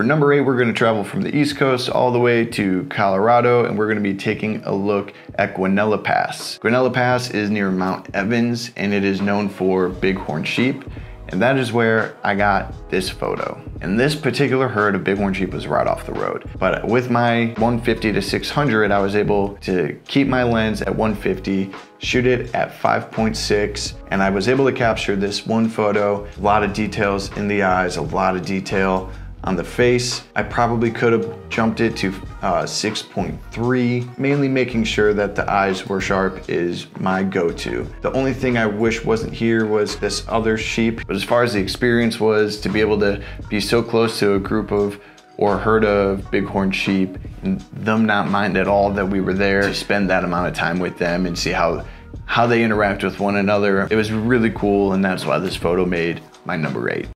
For number eight, we're gonna travel from the East Coast all the way to Colorado, and we're gonna be taking a look at Guanella Pass. Guanella Pass is near Mount Evans, and it is known for bighorn sheep. And that is where I got this photo. And this particular herd of bighorn sheep was right off the road. But with my 150 to 600, I was able to keep my lens at 150, shoot it at 5.6, and I was able to capture this one photo. A lot of details in the eyes, a lot of detail on the face. I probably could have jumped it to uh, 6.3. Mainly making sure that the eyes were sharp is my go-to. The only thing I wish wasn't here was this other sheep. But as far as the experience was to be able to be so close to a group of or herd of bighorn sheep and them not mind at all that we were there to spend that amount of time with them and see how how they interact with one another. It was really cool and that's why this photo made my number eight.